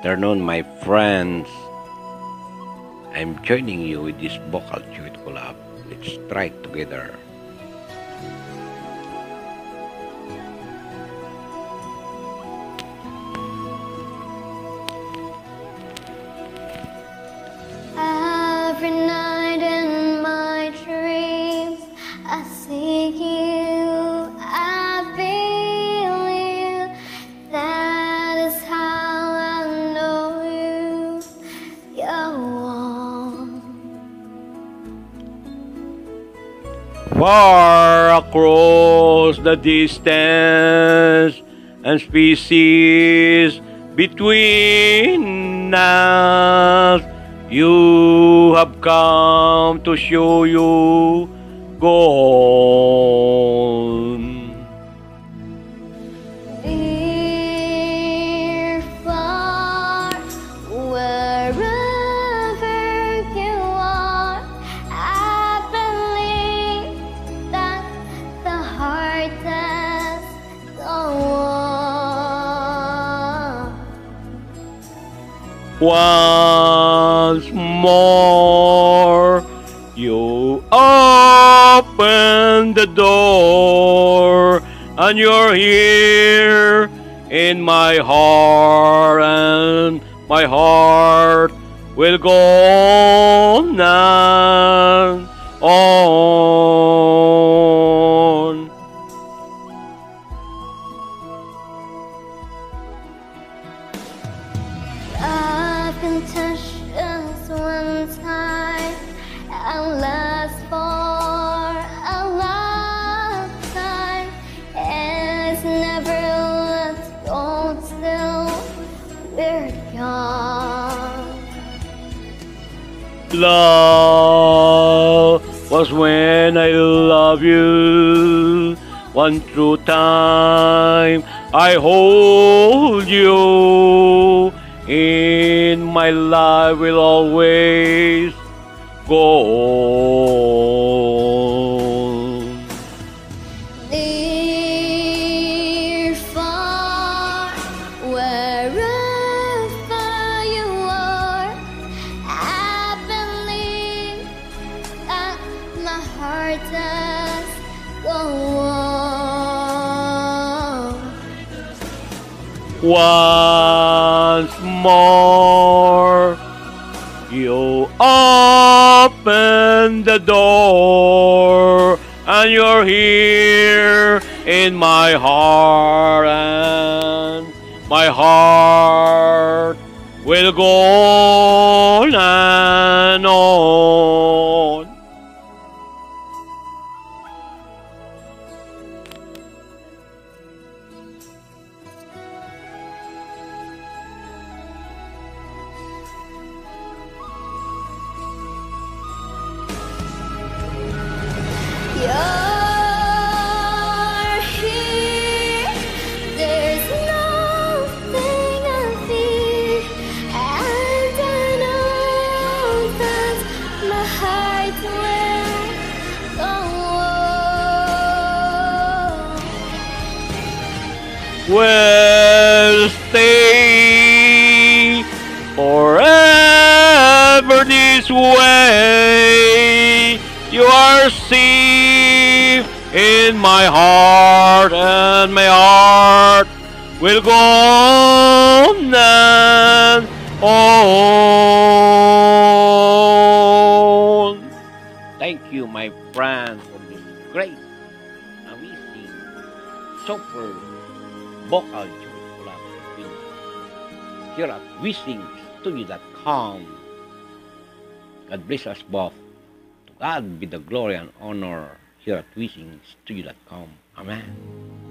afternoon, my friends. I'm joining you with this vocal duet collab. Let's try together. Far across the distance and species between us, you have come to show you gone. Once more, you open the door, and you're here in my heart, and my heart will go on and on. Been touched just one time and last for a lifetime. It's never let's go till we're gone. Love was when I love you. One true time I hold you. In my life will always go on. Near, far, wherever you are, I believe that my heart does go on. Once more, you open the door, and you're here in my heart, and my heart will go will stay forever this way. You are safe in my heart, and my heart will go on and on. Thank you, my friend, for this great, amazing, super vocal joy collaboration here at wishingstudio.com. God bless us both. To God be the glory and honor here at wishingstudio.com. Amen.